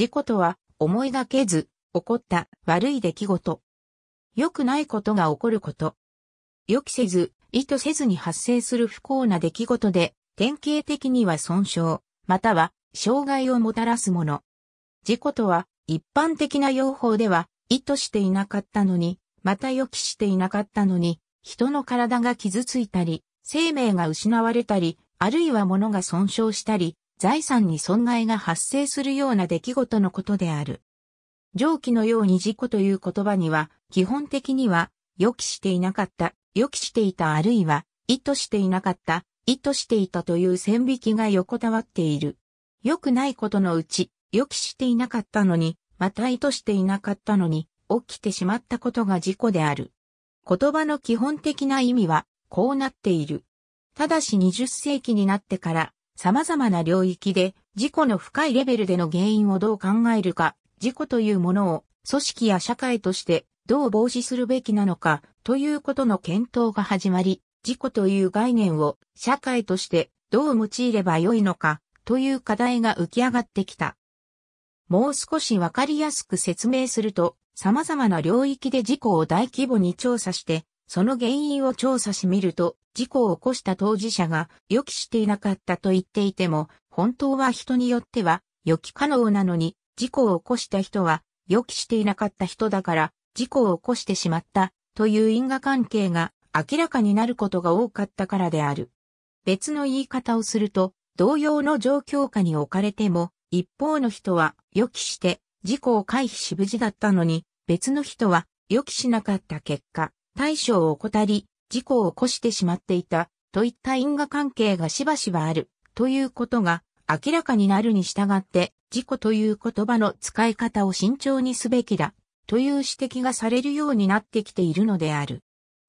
事故とは思いがけず起こった悪い出来事。良くないことが起こること。予期せず、意図せずに発生する不幸な出来事で、典型的には損傷、または障害をもたらすもの。事故とは、一般的な用法では、意図していなかったのに、また予期していなかったのに、人の体が傷ついたり、生命が失われたり、あるいは物が損傷したり、財産に損害が発生するような出来事のことである。上記のように事故という言葉には、基本的には、予期していなかった、予期していたあるいは、意図していなかった、意図していたという線引きが横たわっている。良くないことのうち、予期していなかったのに、また意図していなかったのに、起きてしまったことが事故である。言葉の基本的な意味は、こうなっている。ただし20世紀になってから、様々な領域で、事故の深いレベルでの原因をどう考えるか、事故というものを、組織や社会としてどう防止するべきなのか、ということの検討が始まり、自己という概念を社会としてどう用いればよいのか、という課題が浮き上がってきた。もう少しわかりやすく説明すると、様々な領域で事故を大規模に調査して、その原因を調査しみると、事故を起こした当事者が予期していなかったと言っていても、本当は人によっては予期可能なのに、事故を起こした人は予期していなかった人だから事故を起こしてしまったという因果関係が明らかになることが多かったからである。別の言い方をすると、同様の状況下に置かれても、一方の人は予期して事故を回避し無事だったのに、別の人は予期しなかった結果、対処を怠り、事故を起こしてしまっていた、といった因果関係がしばしばある、ということが明らかになるに従って、事故という言葉の使い方を慎重にすべきだ、という指摘がされるようになってきているのである。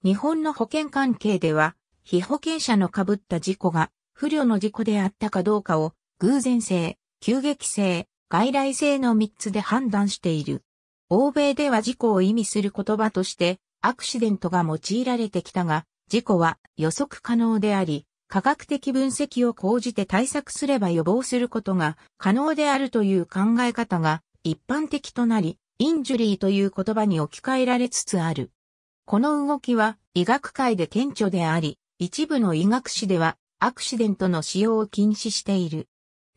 日本の保険関係では、被保険者の被った事故が不慮の事故であったかどうかを偶然性、急激性、外来性の3つで判断している。欧米では事故を意味する言葉としてアクシデントが用いられてきたが、事故は予測可能であり、科学的分析を講じて対策すれば予防することが可能であるという考え方が一般的となり、インジュリーという言葉に置き換えられつつある。この動きは医学界で顕著であり、一部の医学誌ではアクシデントの使用を禁止している。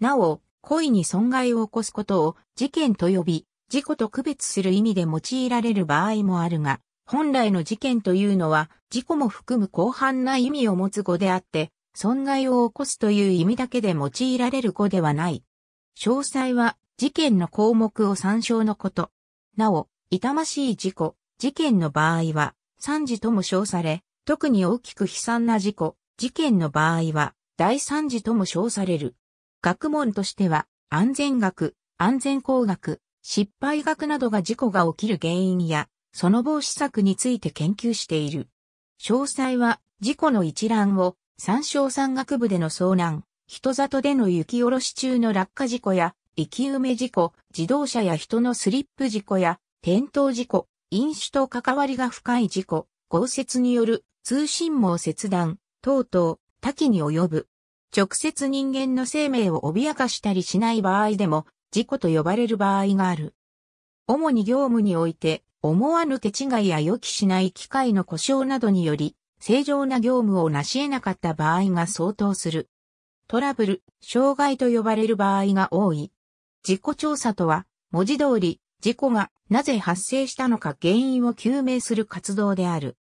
なお、故意に損害を起こすことを事件と呼び、事故と区別する意味で用いられる場合もあるが、本来の事件というのは事故も含む広範な意味を持つ語であって、損害を起こすという意味だけで用いられる語ではない。詳細は事件の項目を参照のこと。なお、痛ましい事故、事件の場合は、惨事とも称され、特に大きく悲惨な事故、事件の場合は、大惨事とも称される。学問としては、安全学、安全工学、失敗学などが事故が起きる原因や、その防止策について研究している。詳細は、事故の一覧を、参照山岳部での遭難、人里での雪下ろし中の落下事故や、生き埋め事故、自動車や人のスリップ事故や、転倒事故、飲酒と関わりが深い事故、豪雪による通信網切断、等々、多岐に及ぶ。直接人間の生命を脅かしたりしない場合でも、事故と呼ばれる場合がある。主に業務において、思わぬ手違いや予期しない機械の故障などにより、正常な業務を成し得なかった場合が相当する。トラブル、障害と呼ばれる場合が多い。事故調査とは、文字通り、事故がなぜ発生したのか原因を究明する活動である。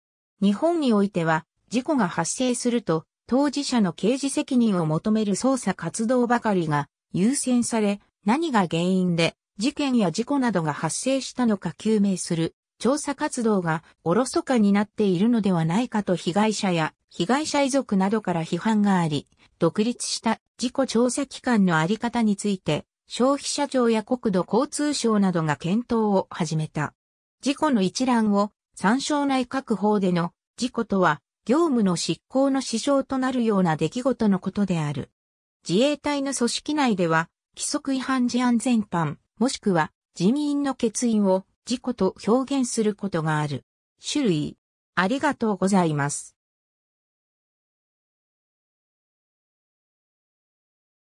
日本においては、事故が発生すると、当事者の刑事責任を求める捜査活動ばかりが優先され、何が原因で事件や事故などが発生したのか究明する調査活動がおろそかになっているのではないかと被害者や被害者遺族などから批判があり、独立した事故調査機関のあり方について消費者庁や国土交通省などが検討を始めた。事故の一覧を参照内閣法での事故とは業務の執行の支障となるような出来事のことである。自衛隊の組織内では規則違反事案全般、もしくは人員の欠員を事故と表現することがある。種類。ありがとうございます。